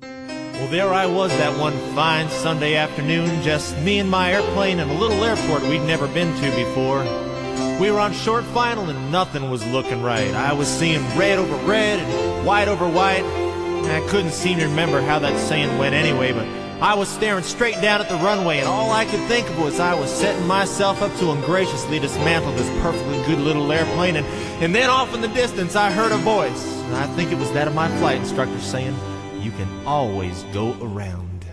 Well, there I was that one fine Sunday afternoon, just me and my airplane in a little airport we'd never been to before. We were on short final and nothing was looking right. I was seeing red over red and white over white. And I couldn't seem to remember how that saying went anyway, but I was staring straight down at the runway, and all I could think of was I was setting myself up to ungraciously dismantle this perfectly good little airplane. And, and then off in the distance, I heard a voice. And I think it was that of my flight instructor saying, You can always go around.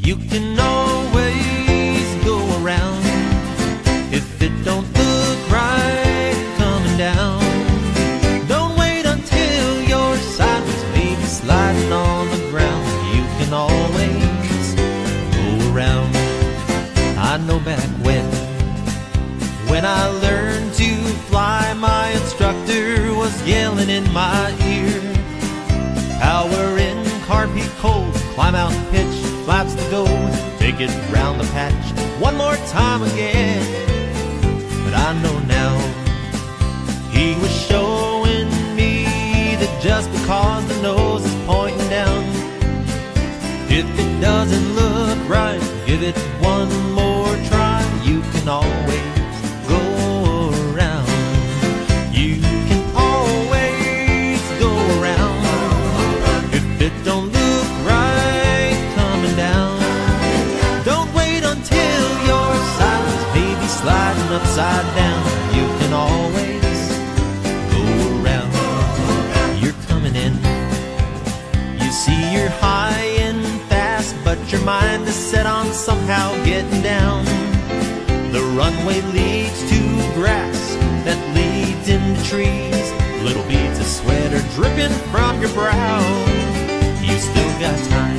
You can always yelling in my ear. Power in, carb heat cold, climb out pitch, flaps to go, take it round the patch one more time again. But I know now he was showing me that just because the nose upside down. You can always go around. You're coming in. You see you're high and fast, but your mind is set on somehow getting down. The runway leads to grass that leads into trees. Little beads of sweat are dripping from your brow. You still got time.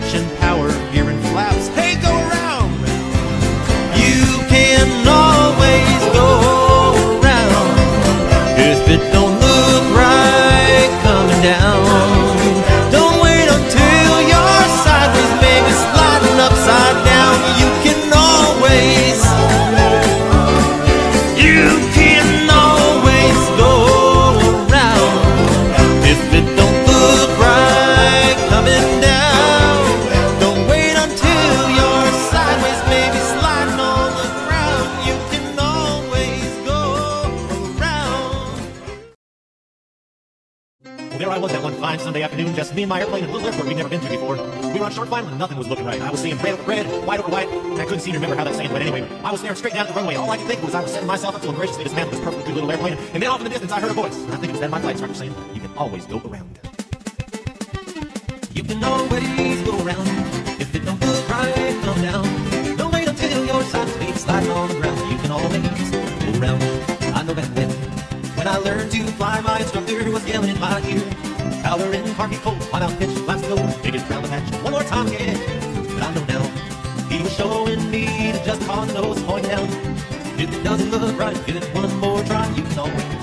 Hesitate. Well, there I was that one fine Sunday afternoon, just me and my airplane in a little airport we'd never been to before. We were on short final and nothing was looking right. I was seeing red over red, white over white, and I couldn't seem to remember how that saying went anyway. I was staring straight down at the runway. All I could think was I was setting myself up to ungraciously dismantle this perfectly good little airplane. And then off in the distance, I heard a voice. And I think it was that my flight instructor saying, You can always go around. You can always go around if it don't look right, come down. Don't wait until your side's feet sliding on the ground. You can always go around. When I learned to fly, my instructor was yelling in my ear. Power in, car cold, climb out, pitch, last go, take it round the patch one more time again. But I know now, he was showing me that just cause is pointing down. If it doesn't look right, give it one more try. You can always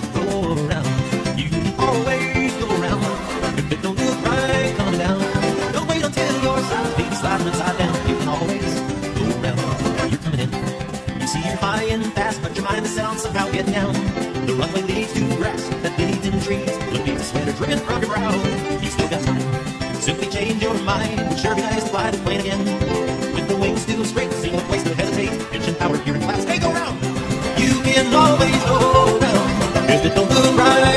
set on somehow getting down. The runway leads to grass that leads into trees. Little beads of sweat are dripping from your brow. You still got time. Simply change your mind. Sure be nice to fly the plane again. With the wings still straight, see no place to hesitate. And power, gear and flaps. Hey, go round. You can always go. If it don't look